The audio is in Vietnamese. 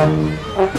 Thank ờ. you.